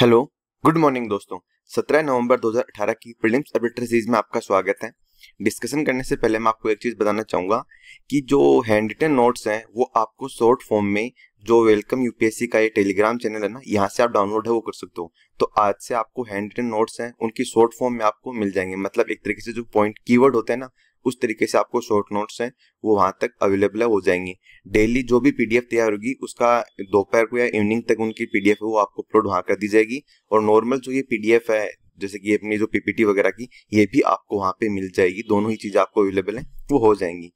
Hello, good morning दोस्तों। 17 नवंबर 2018 की prelims updater series में आपका स्वागत है। डिस्कशन करने से पहले मैं आपको एक चीज़ बताना चाहूँगा कि जो हैंड रिटन नोट्स हैं, वो आपको शॉर्ट फॉर्म में जो वेलकम यूपीएससी का ये टेलीग्राम चैनल है ना, यहाँ से आप डाउनलोड है, वो कर सकते हो। तो आज से आपको हैंड रिटन नोट्स हैं, उनकी शॉर्ट फॉर्म में आपको मिल जाएँगे। मतलब एक तरीके से जो पॉइंट कीवर्ड होते हैं ना उस तरीके से आपको शॉर्ट नोट्स हैं, वो वहाँ तक अवेलेबल हो जाएँगे। डेली जो भी पीडीएफ तैयार होगी, उसका दोपहर को या इवनिंग तक उनकी पीडीएफ है, वो आपको अपलोड वहाँ कर दी जाएगी। और नॉर्मल जो ये पीडीएफ है, जैसे कि अपनी जो पीपीटी वगैरह की, ये भी आपको वहाँ पे मिल जाएगी। दोनों ही चीज़ आपको अवेलेबल है, वो हो जाएँगी।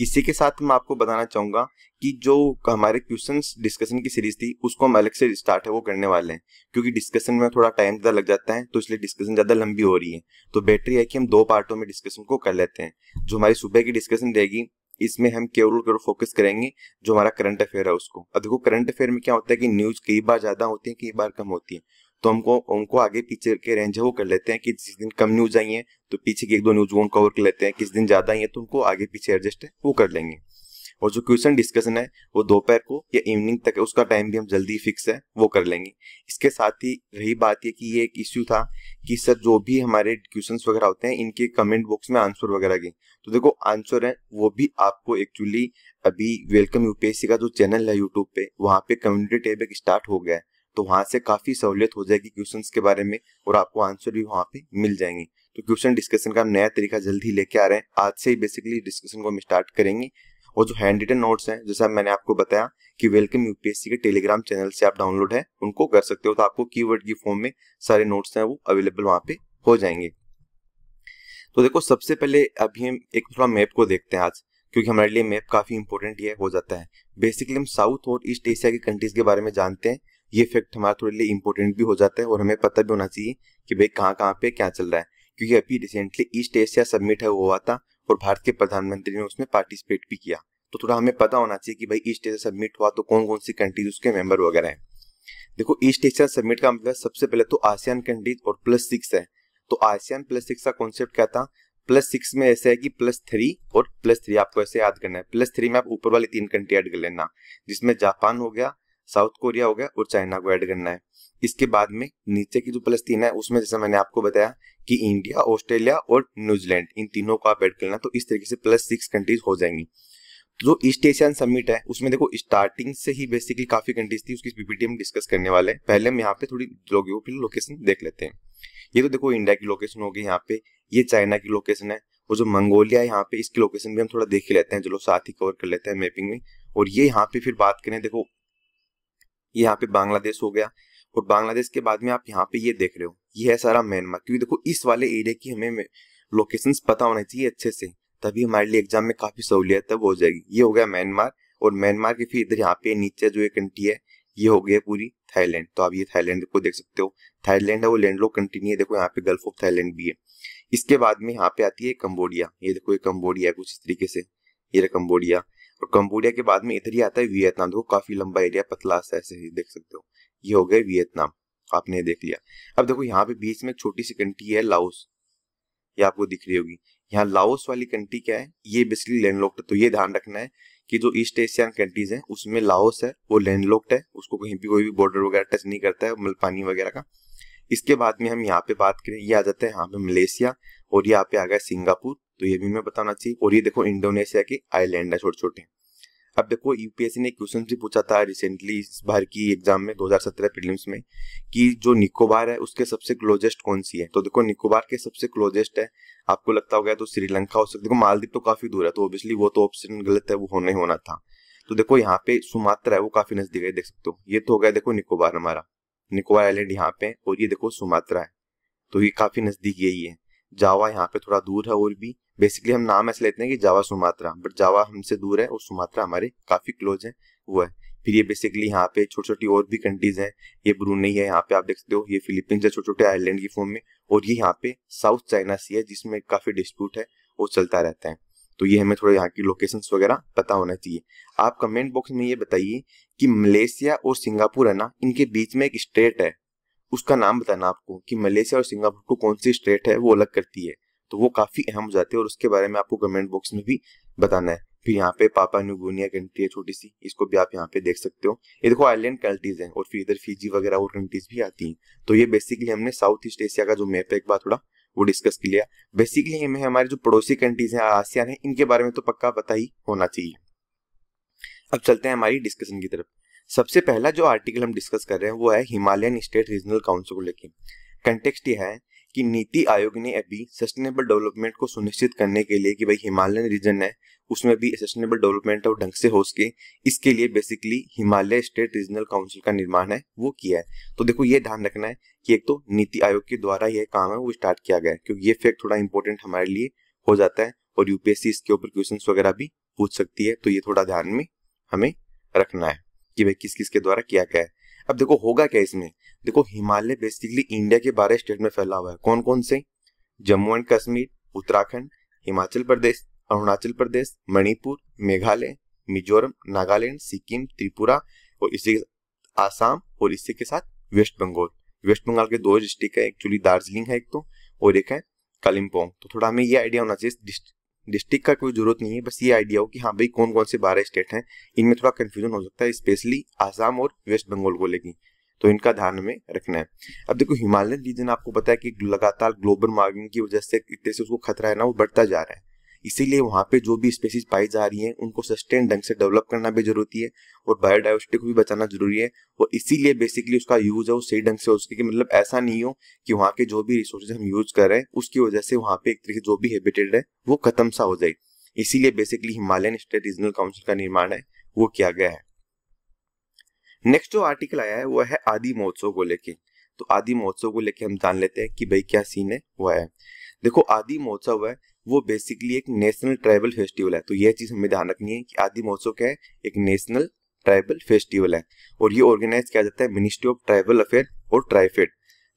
इसी के साथ मैं आपको बताना चाहूँगा कि जो हमारे क्वेश्चंस डिस्कशन की सीरीज़ थी, उसको हम अलग से स्टार्ट है, वो करने वाले हैं। क्योंकि डिस्कशन में थोड़ा टाइम ज़्यादा लग जाता है तो इसलिए डिस्कशन ज़्यादा लंबी हो रही है। तो बेटर है कि हम दो पार्टों में डिस्कशन को कर लेते हैं। जो हमारी सुबह की डिस्कशन रहेगी, इसमें हम केवल केवल फोकस करेंगे जो हमारा करंट अफेयर है उसको। अब देखो करंट अफेयर में क्या होता है कि न्यूज़ कई बार ज़्यादा होती है, कई बार कम होती है। तो हमको उनको आगे पीछे के रेंज है, वो कर लेते हैं कि जिस दिन कम न्यूज़ आई है तो पीछे की एक दो न्यूज़ वो कवर कर लेते हैं, किस दिन ज़्यादा आई है तो उनको आगे पीछे एडजस्ट है, वो कर लेंगे। और जो क्वेश्चन डिस्कशन है, वो दोपहर को या इवनिंग तक है, उसका टाइम भी हम जल्दी फिक्स है, वो कर लेंगे। इसके साथ ही रही बात ये कि ये एक इश्यू था कि सर जो भी हमारे क्वेश्चंस वगैरह होते हैं, इनके कमेंट बॉक्स में आंसर वगैरह के। तो देखो आंसर है, वो भी आपको एक्चुअली अभी वेलकम यूपीएससी का जो चैनल है यूट्यूब पे, वहाँ पे कम्युनिटी टैब एक स्टार्ट हो गया है। तो वहाँ से काफ़ी सहूलियत हो जाएगी क्वेश्चन के बारे में और आपको आंसर भी वहाँ पे मिल जाएँगे। तो क्वेश्चन डिस्कशन का नया तरीका जल्दी लेके आ रहे हैं। आज से ही बेसिकली डिस्कशन को हम स्टार्ट करेंगे। और जो हैंड रिटन नोट्स हैं, जैसा मैंने आपको बताया कि वेलकम यूपीएससी के टेलीग्राम चैनल से आप डाउनलोड है, उनको कर सकते हो तो आपको कीवर्ड की फॉर्म में सारे नोट्स हैं वो अवेलेबल वहाँ पे हो जाएँगे। तो देखो, सबसे पहले अभी हम एक थोड़ा मैप को देखते हैं आज, क्योंकि हमारे लिए मैप काफ़ी इंपॉर्टेंट ये हो जाता है। बेसिकली हम साउथ और ईस्ट एशिया की कंट्रीज़ के बारे में जानते हैं। ये फैक्ट हमारा थोड़े लिए इंपॉर्टेंट भी हो जाता है और हमें पता भी होना चाहिए कि भाई कहाँ कहाँ पे क्या चल रहा है। क्योंकि अभी रिसेंटली ईस्ट एशिया सबमिट है हुआ था और भारत के प्रधानमंत्री ने उसमें पार्टिसिपेट भी किया। तो थोड़ा हमें पता होना चाहिए कि भाई ईस्ट एशिया सबमिट हुआ तो कौन कौन सी कंट्रीज़ उसके मेंबर वगैरह हैं। देखो ईस्ट एशिया सबमिट का मतलब सबसे पहले तो आसियान कंट्रीज़ और प्लस सिक्स है। तो आसियान प्लस सिक्स का कॉन्सेप्ट क्या था? प्लस सिक्स में ऐसा है कि प्लस थ्री और प्लस थ्री आपको ऐसे याद करना है। प्लस थ्री में आप ऊपर वाली तीन कंट्री ऐड कर लेना, जिसमें जापान हो गया साउथ कोरिया हो गया और चाइना को ऐड करना है। इसके बाद में नीचे की जो प्लस तीन है, उसमें जैसे मैंने आपको बताया कि इंडिया, ऑस्ट्रेलिया और न्यूजीलैंड, इन तीनों को आप ऐड करना तो इस तरीके से प्लस सिक्स कंट्रीज़ हो जाएँगी। जो ईस्ट एशियन समिट है, उसमें देखो स्टार्टिंग से ही बेसिकली काफ़ी कंट्रीज़ थी, उसकी पीपीटी हम डिस्कस करने वाले हैं। पहले हम यहाँ पे थोड़ी लोकेशन देख लेते हैं। ये तो देखो इंडिया की लोकेशन होगी यहाँ पे, ये चाइना की लोकेशन है, और जो मंगोलिया है यहाँ पे, इसकी लोकेशन भी हम थोड़ा देख ही लेते हैं चलो साथ ही कवर कर लेते हैं मैपिंग में। और ये यहाँ पे फिर बात करें, देखो यहाँ पे बांग्लादेश हो गया और बांग्लादेश के बाद में आप यहाँ पे ये देख रहे हो, ये है सारा म्यांमार। क्योंकि देखो, इस वाले एरिया की हमें लोकेशन पता होना चाहिए अच्छे से, तभी हमारे लिए एग्ज़ाम में काफ़ी सहूलियत वो हो जाएगी। ये हो गया म्यांमार और म्यांमार के फिर इधर यहाँ पे नीचे जो ये कंट्री है, ये हो गया पूरी थाईलैंड। तो आप ये थाईलैंड को देख सकते हो। थाईलैंड है वो लैंडलॉक कंट्री नहीं है, देखो यहाँ पे गल्फ ऑफ़ थाईलैंड भी है। इसके बाद में यहाँ पे आती है कम्बोडिया। ये देखो ये कम्बोडिया है कुछ इस तरीके से, ये कम्बोडिया। और कंबोडिया के बाद में इधर ही आता है वियतनाम। देखो, काफ़ी लंबा एरिया, पतला सा ऐसे ही देख सकते हो। ये हो गया वियतनाम। आपने देख लिया। अब देखो, यहाँ पे बीच में छोटी सी कंट्री है लाओस। ये आपको दिख रही होगी। यहाँ लाओस वाली कंट्री क्या है? ये बेसिकली लैंडलॉक्ड तो ये ध्यान रखना है कि जो ईस्ट एशियन कंट्रीज़ है, उसमें लाओस है, वो लैंडलॉक्ड है। उसको कहीं भी कोई भी बॉर्डर वगैरह टच नहीं करता है मतलब पानी वगैरह का। इसके बाद में हम यहाँ पे बात करें, ये आ जाता है यहाँ पे मलेशिया और ये यहाँ पे आ गया सिंगापुर। तो ये भी मैं बताना चाहिए और ये देखो इंडोनेशिया के आईलैंड है छोटे छोटे अब देखो यूपीएससी ने क्वेश्चन भी पूछा था रिसेंटली इस बार की एग्ज़ाम में 2017 प्रीलिम्स में, कि जो निकोबार है, उसके सबसे क्लोजेस्ट कौन सी है? तो देखो निकोबार के सबसे क्लोजेस्ट है, आपको लगता होगा तो श्रीलंका हो सकता देखो मालदीव तो काफ़ी दूर है तो ऑब्वियसली वो तो ऑप्शन गलत है, वो होना होना था। तो देखो यहाँ पे सुमात्रा है, वो काफ़ी नज़दीक है, देख सकते हो। ये तो हो गया देखो निकोबार हमारा। निकोबार आइलैंड यहाँ पे और ये देखो सुमात्रा है। तो ये काफ़ी नज़दीक यही है। जावा यहाँ पे थोड़ा दूर है और भी। बेसिकली हम नाम ऐसे लेते हैं कि जावा सुमात्रा। बट जावा हमसे दूर है और सुमात्रा हमारे काफ़ी क्लोज है, वो है। फिर ये बेसिकली यहाँ पे छोटी छोटी और भी कंट्रीज़ हैं। ये ब्रूनई है, यहाँ पे आप देख सकते हो। ये फिलीपींस है छोटे छोटे आइलैंड की फॉर्म में। और ये यहाँ पे साउथ चाइना सी है, जिसमें काफ़ी डिस्प्यूट है वो चलता रहता है। तो ये हमें थोड़ा यहाँ की लोकेशन वगैरह पता होना चाहिए। आप कमेंट बॉक्स में ये बताइए कि मलेशिया और सिंगापुर है ना, इनके बीच में एक स्टेट है। उसका नाम बताना आपको कि मलेशिया और सिंगापुर को कौन सी स्टेट है, वो अलग करती है। तो वो काफ़ी अहम हो जाते हैं और उसके बारे में आपको कमेंट बॉक्स में भी बताना है। फिर यहाँ पे पापा न्यूगोनिया कंट्री है छोटी सी इसको भी आप यहाँ पे देख सकते हो। ये देखो आइलैंड कंट्रीज़ हैं और फिर इधर फीजी वगैरह और कंट्रीज़ भी आती हैं। तो ये बेसिकली हमने साउथ ईस्ट एशिया का जो मैप है, एक बार थोड़ा वो डिस्कस कर लिया। बेसिकली हमें हमारे जो पड़ोसी कंट्रीज़ हैं आसियान है, इनके बारे में तो पक्का पता ही होना चाहिए। अब चलते हैं हमारी डिस्कशन की तरफ़। सबसे पहला जो आर्टिकल हम डिस्कस कर रहे हैं, वो है हिमालयन स्टेट रीजनल काउंसिल को लेकर कंटेक्स्ट ये है कि नीति आयोग ने अभी सस्टेनेबल डेवलपमेंट को सुनिश्चित करने के लिए कि भाई हिमालयन रीजन है, उसमें भी सस्टेनेबल डेवलपमेंट और ढंग से हो सके, इसके लिए basically Himalaya state regional council का निर्माण है, वो किया है। तो देखो, ये ध्यान रखना है कि एक तो नीति आयोग के द्वारा यह काम है, वो स्टार्ट किया गया है, क्योंकि ये फैक्ट थोड़ा इंपॉर्टेंट हमारे लिए हो जाता है और यूपीएससी इसके ऊपर क्वेश्चन वगैरह भी पूछ सकती है तो ये थोड़ा ध्यान में हमें रखना है। कि भाई किस किस के द्वारा किया गया है। अब देखो होगा क्या इसमें? देखो हिमालय बेसिकली इंडिया के बारह स्टेट में फैला हुआ है। कौन कौन से? जम्मू एंड कश्मीर, उत्तराखंड, हिमाचल प्रदेश, अरुणाचल प्रदेश, मणिपुर, मेघालय, मिजोरम, नागालैंड, सिक्किम, त्रिपुरा और इसी के आसाम और इसी के साथ वेस्ट बंगाल। वेस्ट बंगाल के दो डिस्ट्रिक्ट है एक्चुअली दार्जिलिंग है एक तो और एक है कलिम्पोंग। तो थोड़ा हमें ये आइडिया होना चाहिए डिस्ट्रिक्ट का कोई ज़रूरत नहीं है, बस ये आइडिया हो कि हाँ भाई कौन कौन से बारह स्टेट हैं, इनमें थोड़ा कन्फ्यूज़न हो सकता है स्पेशली आसाम और वेस्ट बंगाल को लेकर तो इनका ध्यान में रखना है। अब देखो, हिमालयन रीजन आपको पता है कि लगातार ग्लोबल वार्मिंग की वजह से तरह से उसको खतरा है ना, वो बढ़ता जा रहा है। इसीलिए वहाँ पे जो भी स्पेसीज पाई जा रही हैं, उनको सस्टेन ढंग से डेवलप करना भी ज़रूरी है और बायोडाइवर्सिटी को भी बचाना ज़रूरी है और इसीलिए बेसिकली उसका यूज़ है, वो सही ढंग से हो सके मतलब ऐसा नहीं हो कि वहाँ के जो भी रिसोर्सेज हम यूज़ कर रहे हैं, उसकी वजह से वहाँ पे एक तरीके जो भी हैबिटेड है, वो खत्म सा हो जाए। इसीलिए basically Himalayan state regional council का निर्माण है, वो किया गया है। नेक्स्ट जो आर्टिकल आया है, वो है आदि महोत्सव को लेके। तो आदि महोत्सव को लेके हम जान लेते हैं कि भाई क्या सीन है, वो है। देखो आदि महोत्सव है वो बेसिकली एक नेशनल ट्राइबल फेस्टिवल है। तो यह चीज़ हमें ध्यान रखनी है कि आदि महोत्सव क्या है? एक नेशनल ट्राइबल फेस्टिवल है। और ये ऑर्गेनाइज किया जाता है मिनिस्ट्री ऑफ़ ट्राइबल अफेयर और ट्राइफेड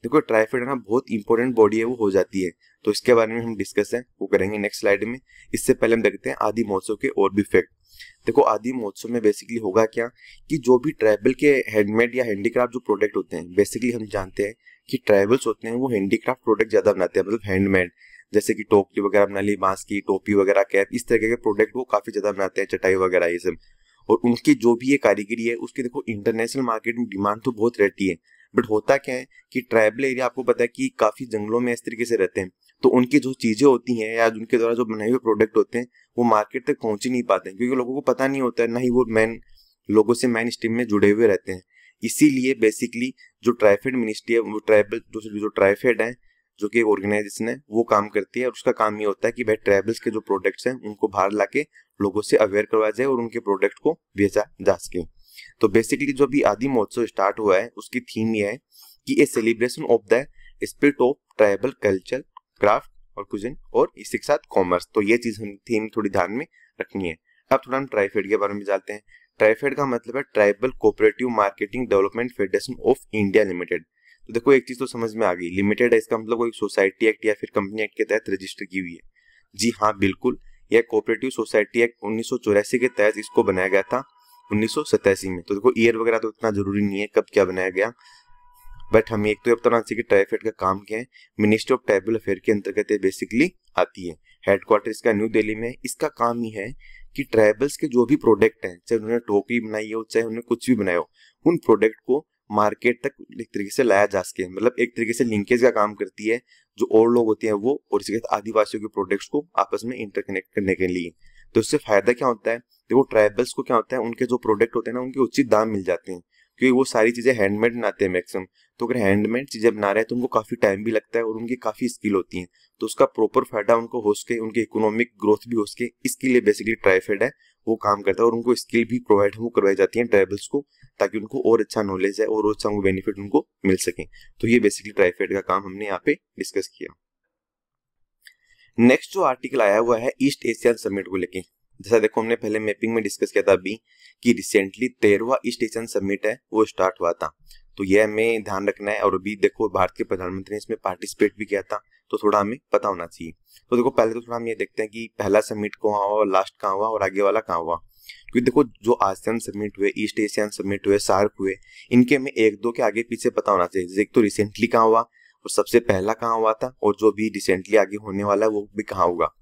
देखो ट्राइफेड है ना बहुत इंपॉर्टेंट बॉडी है, वो हो जाती है। तो इसके बारे में हम डिस्कस है, वो करेंगे नेक्स्ट स्लाइड में। इससे पहले हम देखते हैं आदि महोत्सव के और भी फैक्ट देखो, आदि महोत्सव में बेसिकली होगा क्या कि जो भी ट्राइबल के हैंडमेड या हैंडीक्राफ्ट जो प्रोडक्ट होते हैं बेसिकली हम जानते हैं कि ट्राइबल्स होते हैं, वो हैंडीक्राफ्ट प्रोडक्ट ज़्यादा बनाते हैं मतलब हैंडमेड जैसे कि टोकरी वगैरह बना ली, बाँस की टोपी वगैरह, कैप, इस तरह के प्रोडक्ट वो काफ़ी ज़्यादा बनाते हैं, चटाई वगैरह, ये सब। और उनकी जो भी ये कारीगरी है, उसकी देखो इंटरनेशनल मार्केट में डिमांड तो बहुत रहती है। बट होता क्या है कि ट्राइबल एरिया आपको पता है कि काफ़ी जंगलों में इस तरीके से रहते हैं। तो उनकी जो चीज़ें होती हैं या उनके द्वारा जो बनाए हुए प्रोडक्ट होते हैं, वो मार्केट तक पहुँच ही नहीं पाते क्योंकि लोगों को पता नहीं होता है, ना ही वो मैन लोगों से मैन स्ट्रीम में जुड़े हुए रहते हैं। इसीलिए बेसिकली जो ट्राइफेड मिनिस्ट्री है, वो ट्राइबल जो ट्राइफेड है जो कि ऑर्गेनाइजेशन है वो काम करती है और उसका काम ये होता है कि भाई ट्राइबल्स के जो प्रोडक्ट्स हैं, उनको बाहर लाके लोगों से अवेयर करवाया जाए और उनके प्रोडक्ट को बेचा जा सके। तो बेसिकली जो अभी आदि महोत्सव स्टार्ट हुआ है, उसकी थीम ये है कि a celebration of the spirit of tribal culture craft और कुजिन और इसी के साथ कॉमर्स तो ये चीज़ हम थीम थोड़ी ध्यान में रखनी है। अब थोड़ा हम ट्राइफेड के बारे में जानते हैं। ट्राइफेड का मतलब है tribal cooperative marketing development federation of India limited तो देखो, एक चीज़ तो समझ में आ गई। लिमिटेड है, इसका मतलब कोई सोसाइटी एक्ट या फिर कंपनी एक्ट के तहत रजिस्टर की हुई है। जी हाँ बिल्कुल। यह कोऑपरेटिव सोसाइटी एक्ट उन्नीस के तहत इसको बनाया गया था, उन्नीस में। तो देखो ईयर वगैरह तो इतना ज़रूरी नहीं है कब क्या बनाया गया। बट हमें एक तो अब पता चाहिए कि ट्राइफेड का काम क्या है। मिनिस्ट्री ऑफ़ ट्राइबल अफेयर के अंतर्गत बेसिकली आती है। हेडक्वार्टर इसका न्यू दिल्ली में इसका काम ही है कि ट्राइबल्स के जो भी प्रोडक्ट हैं, चाहे उन्होंने टोपी बनाई हो, चाहे उन्होंने कुछ भी बनाया हो, उन प्रोडक्ट को मार्केट तक एक तरीके से लाया जा सके। मतलब एक तरीके से लिंकेज का काम करती है, जो और लोग होते हैं वो, और इसी के आदिवासियों के प्रोडक्ट्स को आपस में इंटरकनेक्ट करने के लिए। तो इससे फ़ायदा क्या होता है? देखो ट्राइबल्स को क्या होता है? उनके जो प्रोडक्ट होते हैं ना, उनके उचित दाम मिल जाते हैं, क्योंकि वो सारी चीज़ें हैंडमेड बनाते हैं मैक्सिमम तो अगर हैंडमेड चीज़ें बना रहे हैं तो उनको काफ़ी टाइम भी लगता है और उनकी काफ़ी स्किल होती है। तो उसका प्रॉपर फ़ायदा उनको हो सके, उनकी इकोनॉमिक ग्रोथ भी हो सके, इसके लिए बेसिकली ट्राइफेड है। वो काम करता है और उनको स्किल भी प्रोवाइड वो करवाई जाती है ट्राइबल्स को, ताकि उनको और अच्छा नॉलेज है और अच्छा बेनिफिट उनको मिल सके। तो ये बेसिकली ट्राइफेड का काम हमने यहाँ पे डिस्कस किया। नेक्स्ट जो आर्टिकल आया हुआ है ईस्ट एशियन समिट को लेके। जैसा देखो, हमने पहले मैपिंग में डिस्कस किया था अभी कि रिसेंटली तेरहवा ईस्ट एशियन समिट है, वो स्टार्ट हुआ था। तो यह हमें ध्यान रखना है और अभी देखो, भारत के प्रधानमंत्री ने इसमें पार्टिसिपेट भी किया था तो थोड़ा हमें पता होना चाहिए। तो देखो, पहले तो थोड़ा हम ये देखते हैं कि पहला समिट कहाँ हुआ लास्ट कहाँ हुआ और आगे वाला कहाँ हुआ। क्योंकि देखो, जो आसियान समिट हुए ईस्ट एशियन समिट हुए सार्क हुए, इनके हमें एक दो के आगे पीछे पता होना चाहिए। जैसे एक तो रिसेंटली कहाँ हुआ और सबसे पहला कहाँ हुआ था और जो भी रिसेंटली आगे होने वाला है, वो भी कहाँ होगा।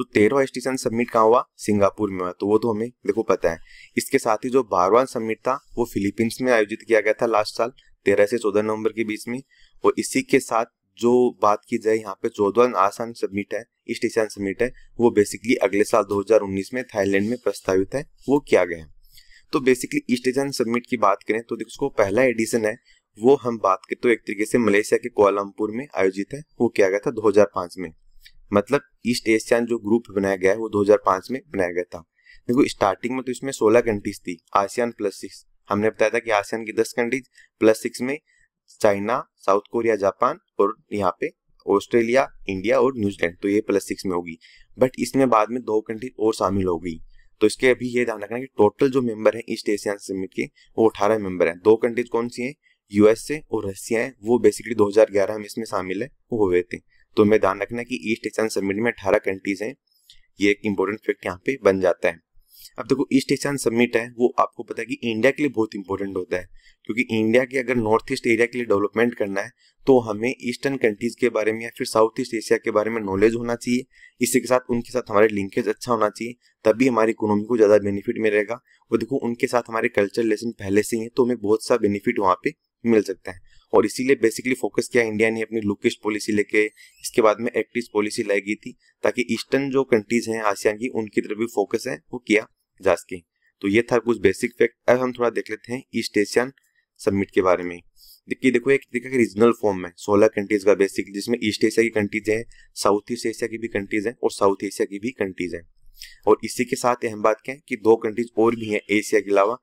तो तेरहवा स्टेशन सबमिट कहाँ हुआ? सिंगापुर में हुआ। तो वो तो हमें, देखो पता है, इसके साथ ही जो बारहवा समिट था, वो फिलीपींस में आयोजित किया गया था लास्ट साल, तेरह से चौदह नवंबर के बीच में। और इसी के साथ जो बात की जाए, यहाँ पे चौदह आसान समिट है ईस्ट एशियन समिट है, वो बेसिकली अगले साल 2019 में थाईलैंड में प्रस्तावित है, वो किया गया है। तो बेसिकली ईस्ट एशियन समिट की बात करें तो देखो पहला एडिशन है, वो हम बात करें तो एक तरीके से मलेशिया के कोलमपुर में आयोजित है, वो किया गया था 2005 में। मतलब ईस्ट एशियन जो ग्रुप बनाया गया है, वो 2005 में बनाया गया था। देखो स्टार्टिंग में तो इसमें 16 कंट्रीज़ थी, आसियान प्लस सिक्स हमने बताया था कि आसियान की 10 कंट्रीज़ प्लस सिक्स में चाइना, साउथ कोरिया, जापान और यहाँ पे ऑस्ट्रेलिया, इंडिया और न्यूजीलैंड। तो ये प्लस सिक्स में होगी। बट इसमें बाद में दो कंट्री और शामिल हो गई। तो इसके अभी ये ध्यान रखना कि टोटल जो मेंबर है ईस्ट एशियन समिट के, वो अठारह मेंबर हैं। दो कंट्रीज़ कौन सी हैं? यूएसए और रशिया है। वो बेसिकली 2011 में इसमें शामिल है, वो हुए थे। तो हमें ध्यान रखना कि ईस्ट एशियन समिट में अठारह कंट्रीज़ हैं। ये एक इंपॉर्टेंट फैक्ट यहाँ पे बन जाता है। अब देखो ईस्ट एशियन समिट है, वो आपको पता है कि इंडिया के लिए बहुत इंपॉर्टेंट होता है। क्योंकि इंडिया के अगर नॉर्थ ईस्ट एरिया के लिए डेवलपमेंट करना है तो हमें ईस्टर्न कंट्रीज़ के बारे में या फिर साउथ ईस्ट एशिया के बारे में नॉलेज होना चाहिए। इसी के साथ उनके साथ हमारे लिंकेज अच्छा होना चाहिए, तभी हमारी इकोनॉमी को ज़्यादा बेनिफिट मिलेगा और देखो, उनके साथ हमारे कल्चर लेसन पहले से ही है तो हमें बहुत सा बेनिफिट वहाँ पे मिल सकता है। और इसीलिए बेसिकली फोकस किया इंडिया ने अपनी लुकिस्ट पॉलिसी लेके। इसके बाद में एक्टिव पॉलिसी लाई गई थी, ताकि ईस्टर्न जो कंट्रीज़ हैं आसियान की, उनकी तरफ़ भी फोकस है, वो किया जा सके। तो ये था कुछ बेसिक फैक्ट अब हम थोड़ा देख लेते हैं ईस्ट एशियन समिट के बारे में। देखिए, देखो, एक तरीके का रीजनल फॉर्म है। सोलह कंट्रीज़ का बेसिक जिसमें ईस्ट एशिया की कंट्रीज़ हैं साउथ ईस्ट एशिया की भी कंट्रीज़ हैं, और साउथ एशिया की भी कंट्रीज़ हैं। और इसी के साथ अहम बात क्या है कि दो कंट्रीज़ और भी हैं एशिया के अलावा।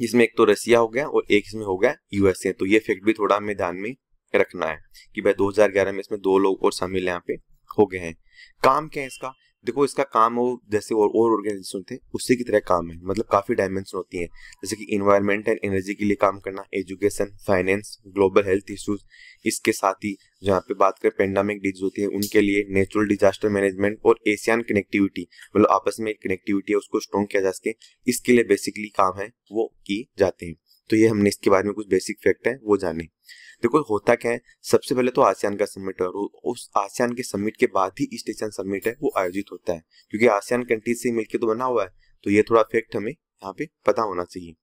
जिसमें एक तो रसिया हो गया और एक इसमें हो गया यूएसए तो ये फैक्ट भी थोड़ा हमें ध्यान में रखना है कि भाई 2011 में इसमें दो लोग और शामिल यहाँ पे हो गए हैं। काम क्या है इसका? देखो इसका काम वो जैसे और और ऑर्गेनाइजेशन थे, उसी की तरह काम है। मतलब काफ़ी डायमेंशन होती हैं। जैसे कि इन्वायरमेंट एंड एनर्जी के लिए काम करना education finance global health issues इसके साथ ही जहाँ पे बात करें पेंडामिक डिज़ीज़ होती है, उनके लिए नेचुरल डिजास्टर मैनेजमेंट और एशियन कनेक्टिविटी मतलब आपस में कनेक्टिविटी है, उसको स्ट्रॉन्ग किया जा सके। इसके लिए बेसिकली काम है वो की जाते हैं। तो ये हमने इसके बारे में कुछ बेसिक फैक्ट है, वो जाने। देखो, होता क्या है? सबसे पहले तो आसियान का समिट है और उस आसियान के समिट के बाद ही ईस्ट एशियन समिट है, वो आयोजित होता है। क्योंकि आसियान कंट्रीज़ से मिलकर तो बना हुआ है तो ये थोड़ा फैक्ट हमें यहाँ पे पता होना चाहिए।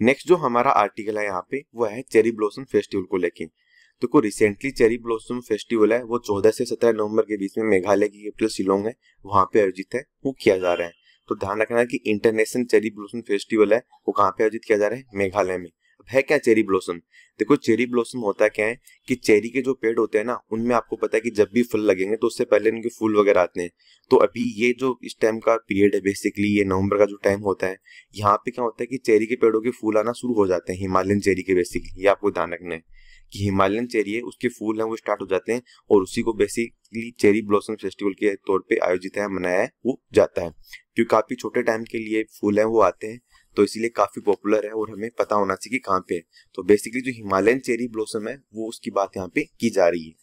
नेक्स्ट जो हमारा आर्टिकल है यहाँ पे, वो है चेरी ब्लॉसम फेस्टिवल को लेके। देखो तो रिसेंटली चेरी ब्लॉसम फेस्टिवल है, वो चौदह से सत्रह नवंबर के बीच में मेघालय की कैपिटल शिलोंग है, वहाँ पे आयोजित है, वो किया जा रहा है। तो ध्यान रखना कि इंटरनेशनल चेरी ब्लॉसम फेस्टिवल है, वो कहाँ पे आयोजित किया जा रहा है? मेघालय में। है क्या चेरी ब्लॉसम? देखो, चेरी ब्लॉसम होता क्या है कि चेरी के जो पेड़ होते हैं ना, उनमें आपको पता है कि जब भी फल लगेंगे तो उससे पहले इनके फूल वगैरह आते हैं। तो अभी ये जो इस टाइम का पीरियड है बेसिकली ये नवंबर का जो टाइम होता है, यहाँ पे क्या होता है कि चेरी के पेड़ों के फूल आना शुरू हो जाते हैं, हिमालयन चेरी के बेसिकली ये आपको ध्यान रखना है कि हिमालयन चेरी है, उसके फूल हैं, वो स्टार्ट हो जाते हैं और उसी को बेसिकली चेरी ब्लॉसम फेस्टिवल के तौर पे आयोजित है, मनाया है, वो जाता है। क्योंकि काफ़ी छोटे टाइम के लिए फूल हैं, वो आते हैं। तो इसीलिए काफ़ी पॉपुलर है और हमें पता होना चाहिए कि कहाँ पे है। तो बेसिकली जो हिमालयन चेरी ब्लॉसम है, वो उसकी बात यहाँ पे की जा रही है।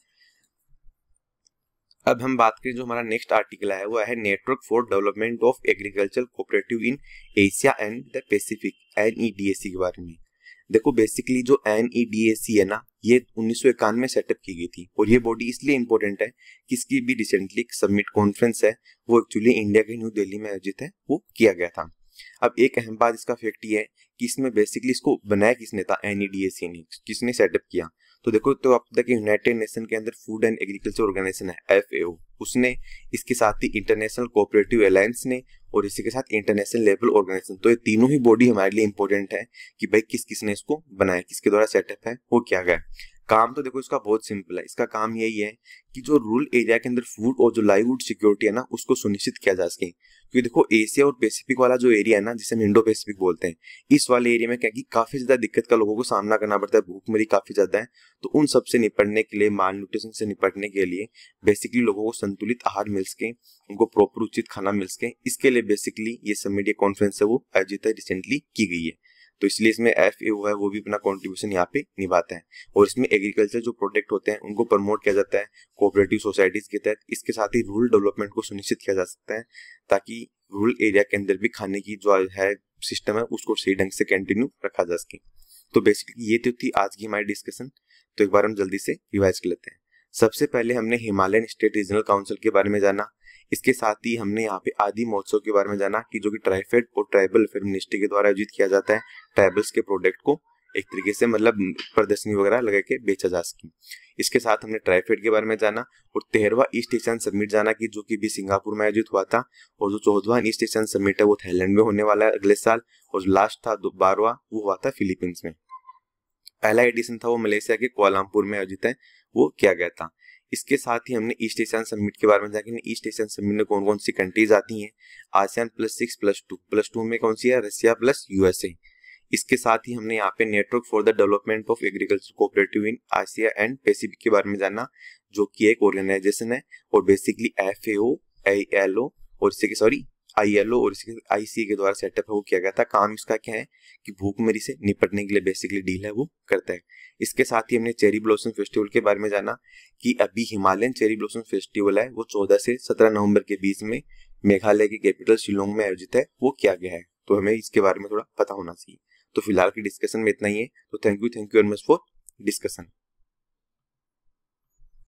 अब हम बात करें जो हमारा नेक्स्ट आर्टिकल है वो है network for development of agriculture cooperative in Asia and the Pacific N के बारे में। देखो बेसिकली जो एन है ना, ये उन्नीस में सेटअप की गई थी और ये बॉडी इसलिए इंपॉर्टेंट है कि इसकी भी रिसेंटली सबमिट कॉन्फ्रेंस है, वो एक्चुअली इंडिया के न्यू दिल्ली में आयोजित है, वो किया गया था। अब एक अहम बात इसका फैक्ट ये है कि इसमें बेसिकली इसको बनाया किसने था? एन ने। किसने सेटअप किया? तो देखो तो आप तक यूनाइटेड नेशन के अंदर फ़ूड एंड एग्रीकल्चर ऑर्गेनाइजेशन है एफ़ उसने इसके साथ ही इंटरनेशनल कोऑपरेटिव अलायंस ने और इसी के साथ इंटरनेशनल लेवल ऑर्गेनाइजेशन तो ये तीनों ही बॉडी हमारे लिए इंपॉर्टेंट है कि भाई किस किसने इसको बनाया, किसके द्वारा सेटअप है, वो क्या गया? काम तो देखो इसका बहुत सिंपल है। इसका काम यही है कि जो रूरल एरिया के अंदर फ़ूड और जो लाइववुड सिक्योरिटी है ना, उसको सुनिश्चित किया जा सके। क्योंकि देखो एशिया और पैसिफिक वाला जो एरिया है ना, जिसे हम इंडो पैसिफिक बोलते हैं, इस वाले एरिया में क्या कि काफ़ी ज़्यादा दिक्कत का लोगों को सामना करना पड़ता है। भूखमरी काफ़ी ज़्यादा है तो उन सबसे निपटने के लिए माल न्यूट्रिशन से निपटने के लिए बेसिकली लोगों को संतुलित आहार मिल सके, उनको प्रॉपर उचित खाना मिल सके। इसके लिए बेसिकली ये सब मीडिया कॉन्फ्रेंस है, वो आयोजित रिसेंटली की गई है। तो इसलिए इसमें एफ़ ए है, वो भी अपना कॉन्ट्रीब्यूशन यहाँ पे निभाता है। और इसमें एग्रीकल्चर जो प्रोडक्ट होते हैं, उनको प्रमोट किया जाता है कोऑपरेटिव सोसाइटीज के तहत। इसके साथ ही रूरल डेवलपमेंट को सुनिश्चित किया जा सकता है, ताकि रूरल एरिया के अंदर भी खाने की जो है सिस्टम है, उसको सही ढंग से कंटिन्यू रखा जा सके। तो बेसिकली ये तो थी आज की हमारी डिस्कशन तो एक बार हम जल्दी से रिवाइज कर लेते हैं। सबसे पहले हमने हिमालयन स्टेट रीजनल काउंसिल के बारे में जाना। इसके साथ ही हमने यहाँ पे आदि महोत्सव के बारे में जाना कि जो कि ट्राइफेड और ट्राइबल फ़िल्म मिनिस्ट्री के द्वारा आयोजित किया जाता है, ट्राइबल्स के प्रोडक्ट को एक तरीके से मतलब प्रदर्शनी वगैरह लगा के बेचा जा सके। इसके साथ हमने ट्राइफेड के बारे में जाना और तेरहवा ईस्ट एशियन समिट जाना कि जो कि भी सिंगापुर में आयोजित हुआ था और जो चौदहवा ईस्ट एशियन समिट है वो थाईलैंड में होने वाला है अगले साल और लास्ट था बारवा वो हुआ था फिलीपींस में। पहला एडिशन था वो मलेशिया के कोलामपुर में आयोजित है, वो किया गया था। इसके साथ ही हमने ईस्ट एशियन समिट के बारे में जाके ईस्ट एशियन समिट में कौन कौन सी कंट्रीज़ आती हैं? ASEAN plus six plus two plus two में कौन सी है? रशिया प्लस यूएसए इसके साथ ही हमने यहाँ पे network for the development of agriculture cooperative in Asia and Pacific के बारे में जाना, जो कि एक ऑर्गेनाइजेशन है और basically F A O L O और इससे सॉरी आई एल ओ और इसके आई सी के द्वारा सेटअप है, वो किया गया था। काम इसका क्या है कि भूखमरी से निपटने के लिए बेसिकली डील है, वो करता है। इसके साथ ही हमने चेरी ब्लॉसम फेस्टिवल के बारे में जाना कि अभी हिमालयन चेरी ब्लॉसम फेस्टिवल है, वो चौदह से सत्रह नवंबर के बीच में मेघालय की कैपिटल शिलोंग में आयोजित है, वो किया गया है। तो हमें इसके बारे में थोड़ा पता होना चाहिए। तो फ़िलहाल की डिस्कशन में इतना ही है। तो thank you thank you very much for discussion